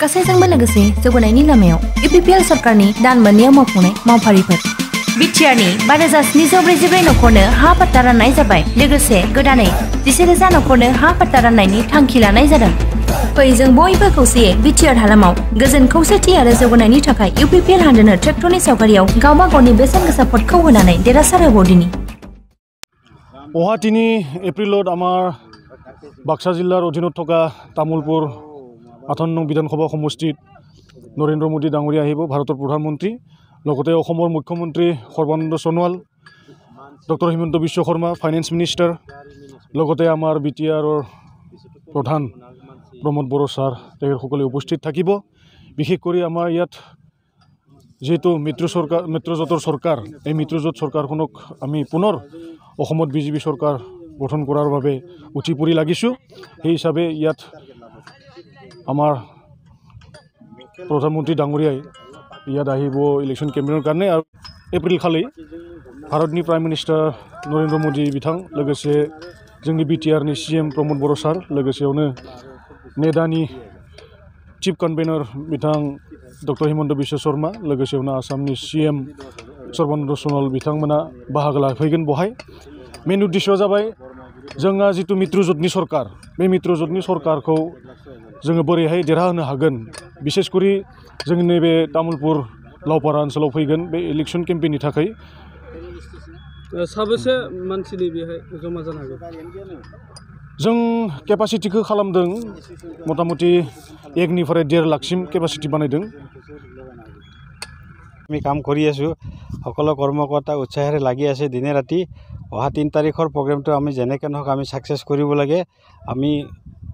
गासैजोंबो लोगोसे जौगानायनि लामायाव इउपिपिएल सरकारनि दान मोननैयाव मावफुंनाय मावफारिफोर बिटिआरनि बा रोजा स्निजौ ब्रैजिब्रै न'खरनो हा पाट्टा राननाय जाबाय लोगोसे गोदानै जिसे रोजा न'खरनो हा पाट्टा राननायनि थांखि लानाय जादों फै जों बयबो खौसेयै बिटिआर हालामाव गोजोन खौसेथि आरो जौगानायनि थाखाय इउपिपिएल हानजानो ट्रेक्टरनि सावगारियाव गावबा गावनि बेसेन गोसा भटखौ होनानै देरहासार होबावदिनि অহা তিনি এপ্ৰিলত আমাৰ বাক্সা জিলাৰ অধীনত থকা তামোলপুৰ আঠাৱন্ন নং বিধানসভা সমষ্টিত নৰেন্দ্ৰ মোদী ডাঙৰীয়া আহিব ভাৰতৰ প্ৰধানমন্ত্ৰী। লগতে অসমৰ মুখ্যমন্ত্ৰী Sarbananda Sonowal doctor Himanta Biswa Sarma finance minister লগতে আমাৰ বি টি আৰৰ প্ৰধান প্ৰমোদ বড়ো ছাৰ তেখেতসকলে উপস্থিত থাকিব। বিশেষ কৰি আমাৰ ইয়াত যিহেতু মিত্ৰ চৰকাৰ মিত্ৰজোঁটৰ চৰকাৰ এই মিত্ৰজোঁট চৰকাৰখনক আমি পুনৰ অসমত বি জে পি চৰকাৰ গঠন কৰাৰ বাবে উঠি পৰি লাগিছোঁ। সেই হিচাপে ইয়াত আমাৰ প্ৰধানমন্ত্ৰী ডাঙৰীয়াই ইয়াত আহিব ইলেকশ্যন কেম্পেইনৰ কাৰণে আৰু এপ্ৰিল খালি भारतनि प्राइम मिनिस्टार नरेन्द्र मोदी बिथां लोगोसे जोंनि बि टि आरनि सि एम प्रमद बर' सार लोगोसेयावनो नेडानि चिफ कनभेनर बिथां डक्टर हिमन्त बिश्व शर्मा लोगोसेयावनो आसामनि सि एम सर्बानन्द सनल बिथांमोना बाहागो लाफैगोन बहाय मेन उद्देश्यआ जाबाय जोंहा जिथु मित्रजोतनि सरकार बे मित्रजोतनि सरकारखौ जोङो बोरैहाय देरहाहोनो हागोन बिसेसकरि जोंनि नैबे तामुलपुर लावपारा ओनसोलाव फैगोन बे इलेक्सन केम्पेइननि थाखाय साबेसे मानसिनि बेहाय जमा जानो हागौ जों केपासिटिखौ खालामदों मथा मथि एकनिफ्राय डेर लाखसिम केपासिटि बानायदों আমি কাম কৰি আছোঁ সকলো কৰ্মকৰ্তা উৎসাহেৰে লাগি আছে দিনে ৰাতি অহা তিনি তাৰিখৰ প্ৰগ্ৰেমটো আমি যেনেকৈ নহওক আমি ছাকচেছ কৰিব লাগে। আমি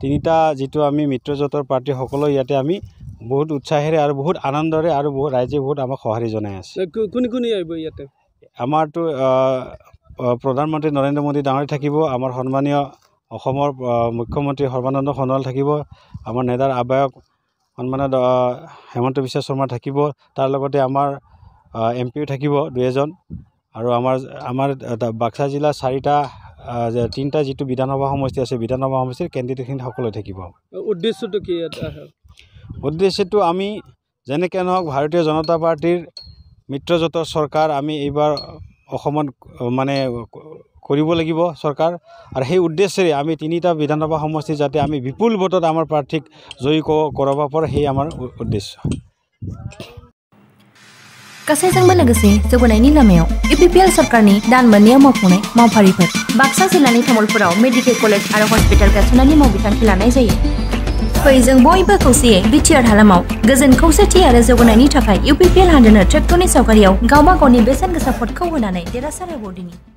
তিনিটা যিটো আমি মিত্ৰজোঁটৰ পাৰ্টি সকলো ইয়াতে আমি বহুত উৎসাহেৰে আৰু বহুত আনন্দৰে আৰু বহুত ৰাইজে বহুত আমাক সঁহাৰি জনাই আছে। কোনে কোনে আহিব ইয়াতে? আমাৰতো প্ৰধানমন্ত্ৰী নৰেন্দ্ৰ মোদী ডাঙৰী থাকিব আমাৰ সন্মানীয় অসমৰ মুখ্যমন্ত্ৰী সৰ্বানন্দ সোণোৱাল থাকিব আমাৰ নেডাৰ আহ্বায়ক সন্মানীয় হেমন্ত বিশ্ব শৰ্মা থাকিব তাৰ লগতে আমাৰ এম পিও থাকিব দুই এজন। আৰু আমাৰ আমাৰ বাক্সা জিলাৰ চাৰিটা তিনিটা যিটো বিধানসভা সমষ্টি আছে বিধানসভা সমষ্টিৰ কেণ্ডিডেটখিনি সকলোৱে থাকিব। উদ্দেশ্যটো কি উদ্দেশ্যটো আমি যেনেকৈ নহওক ভাৰতীয় জনতা পাৰ্টীৰ মিত্ৰজোঁটৰ চৰকাৰ আমি এইবাৰ অসমত মানে কৰিব লাগিব চৰকাৰ। আৰু সেই উদ্দেশ্যেৰে আমি তিনিটা বিধানসভা সমষ্টি যাতে আমি বিপুল ভোটত আমাৰ প্ৰাৰ্থীক জয়ী কৰাব পাৰোঁ সেই আমাৰ উদ্দেশ্য। गासैजोंबो लोगोसे जौगानायनि लामायाव इउपिपिएल सरकारनि दान मोननैयाव मावफुंनाय मावफारिफोर बाक्सा जिल्लानि तामुलपुराव मेडिकेल कलेज आरो हस्पिटाल गायसननायनि मावबिथांखि लानाय जायो। फै जों बयबो खौसेयै बिटिआर हालामाव गोजोन खौसेथि आरो जौगानायनि थाखाय इउपिपिएल हान्जानो ट्रेक्टरनि सावगारियाव गावबा गावनि बेसेन गोसा भटखौ होनानै देरहासार होबावदिनि।